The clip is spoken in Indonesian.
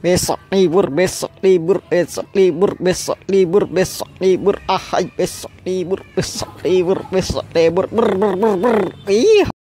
besok libur besok libur besok libur besok libur besok libur. Ahai besok libur besok libur besok libur. Ber ber ber ber ih.